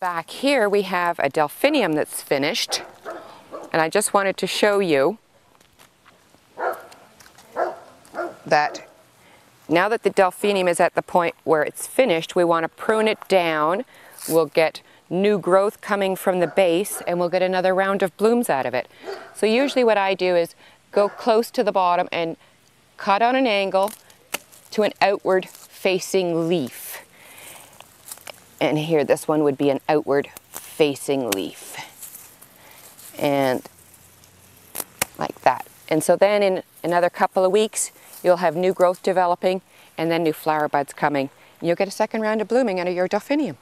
Back here we have a delphinium that's finished and I just wanted to show you that now that the delphinium is at the point where it's finished, we want to prune it down. We'll get new growth coming from the base and we'll get another round of blooms out of it. So usually what I do is go close to the bottom and cut on an angle to an outward facing leaf. And here this one would be an outward facing leaf. And like that. And so then in another couple of weeks, you'll have new growth developing and then new flower buds coming. You'll get a second round of blooming out of your delphinium.